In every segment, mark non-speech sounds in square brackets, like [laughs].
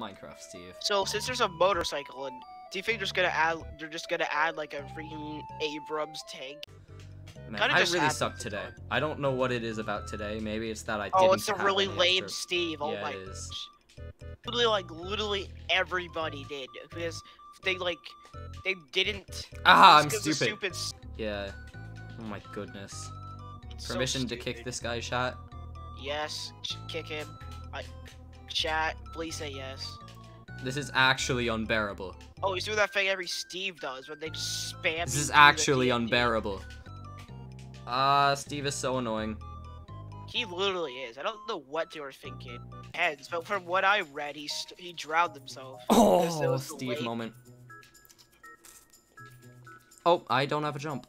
Minecraft, Steve. So since there's a motorcycle, and do you think they're just gonna add? They're just gonna add like a freaking Abrams tank. Man, I really suck to today. I don't know what it is about today. Maybe it's that I Oh, didn't it's a really lame extra- Steve. Oh Yeah, my it is. gosh. Literally, like literally everybody did because they like they didn't. Ah, I'm the stupid. Yeah. Oh my goodness. it's so Permission to kick this guy shot? Yes, kick him. I, chat, please say yes. This is actually unbearable. Oh, he's doing that thing every Steve does when they just spam. This is actually unbearable. Ah, Steve is so annoying. He literally is. I don't know what they were thinking. Ends, but from what I read, he he drowned himself. Oh, Steve late. moment. Oh, I don't have a jump.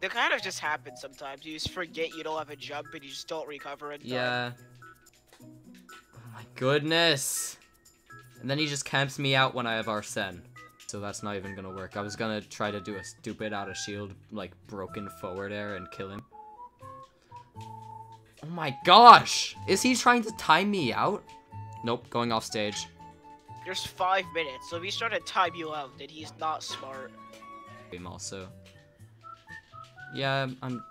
They kind of just happen sometimes. You just forget you don't have a jump and you just don't recover in time. Yeah. Goodness. And then he just camps me out when I have Arsene. So that's not even gonna work. I was gonna try to do a stupid out of shield, like broken forward air and kill him. Oh my gosh! Is he trying to time me out? Nope, going off stage. There's five minutes, so if he's trying to time you out, then he's not smart. Him also. Yeah, I'm.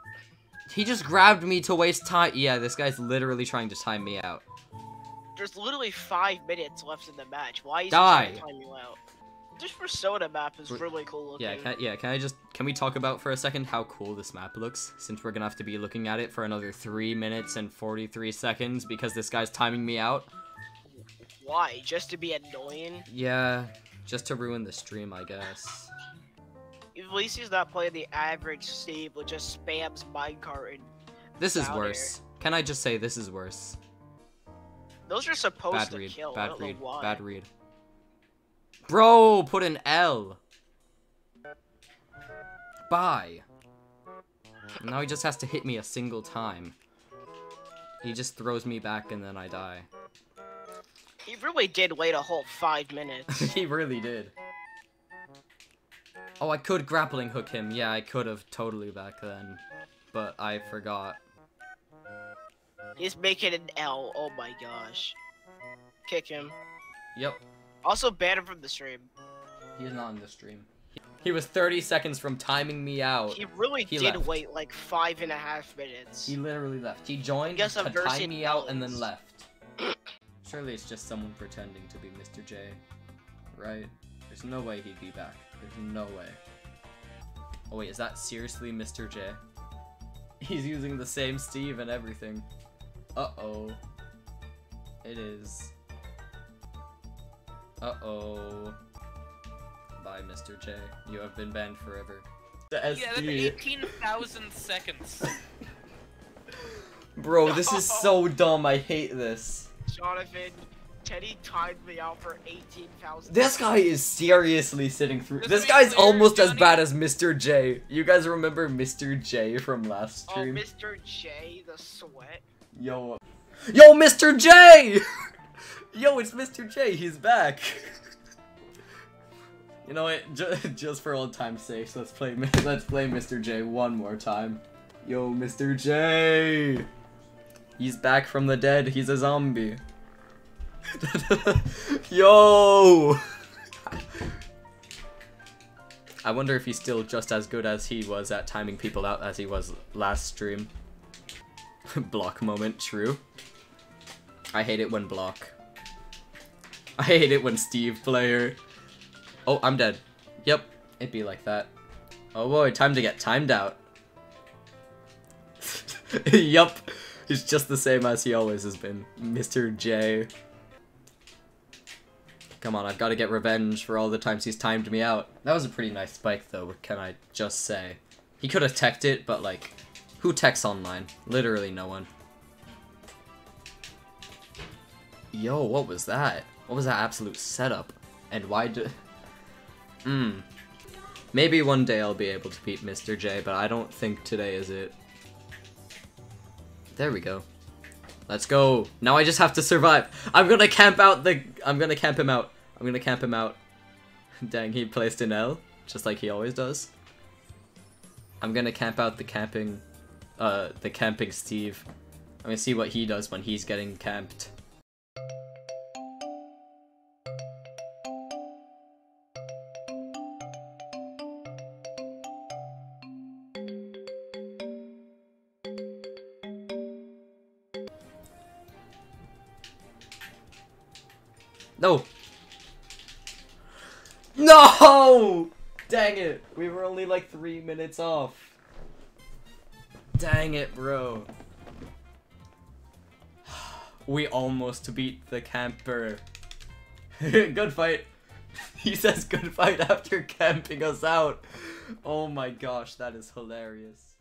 He just grabbed me to waste time. Yeah, this guy's literally trying to time me out. There's literally five minutes left in the match. Why is he Die. to time you out? This Persona map is really cool looking. Yeah, can, yeah. Can I just can we talk about for a second how cool this map looks? Since we're gonna have to be looking at it for another three minutes and forty-three seconds because this guy's timing me out. Why? Just to be annoying? Yeah, just to ruin the stream, I guess. At least he's not playing the average Steve, which just spams minecart. This is worse. Can I just say this is worse? Those are supposed Bad to read. kill. Bad read. Bad read. Bro, put an L. Bye. Now he just has to hit me a single time. He just throws me back and then I die. He really did wait a whole five minutes. [laughs] he really did. Oh, I could grappling hook him. Yeah, I could have totally back then. But I forgot. He's making an L. Oh my gosh. Kick him. Yep, Also ban him from the stream. he's not in the stream. He was 30 seconds from timing me out. He really He did left. wait like five and a half minutes. He literally left. He joined Guess to I'm time me out and then left. [clears throat] Surely it's just someone pretending to be Mr. J. Right? There's no way he'd be back. There's no way. Oh wait, is that seriously Mr. J? [laughs] He's using the same Steve and everything. Uh-oh. It is. Uh-oh. Bye, Mr. J. You have been banned forever. The Yeah, that's 18,000 [laughs] seconds. Bro, this is so dumb. I hate this. Jonathan, Teddy timed me out for 18,000. This guy is seriously sitting through. Just This guy's clear, almost as bad as Mr. J. You guys remember Mr. J from last stream? Oh, stream? Mr. J, the sweat. Yo. Yo, Mr. J! [laughs] Yo, it's Mr. J. He's back. [laughs] you know what? Ju- [laughs] just for old time's sake, let's play. Let's play Mr. J one more time. Yo, Mr. J. He's back from the dead. He's a zombie. [laughs] Yo. I wonder if he's still just as good as he was at timing people out as he was last stream. [laughs] block moment, true. I hate it when block. I hate it when Steve player. Oh, I'm dead. Yep, it'd be like that. Oh boy, time to get timed out. [laughs] yup, he's just the same as he always has been. Mr. J. Come on, I've got to get revenge for all the times he's timed me out. That was a pretty nice spike though, can I just say. He could have teched it, but like, who techs online? Literally no one. Yo, what was that? What was that absolute setup? And why do... [laughs] Hmm. Maybe one day I'll be able to beat Mr. J, but I don't think today is it. There we go. Let's go. Now I just have to survive. I'm gonna camp out the... I'm gonna camp him out. I'm gonna camp him out. [laughs] Dang, he placed an L, just like he always does. I'm gonna camp out the camping... Uh, the camping Steve. I'm gonna see what he does when he's getting camped. No! No! Dang it! We were only like three minutes off. Dang it, bro. [sighs] We almost beat the camper. [laughs] good fight. [laughs] He says good fight after camping us out. Oh my gosh, that is hilarious.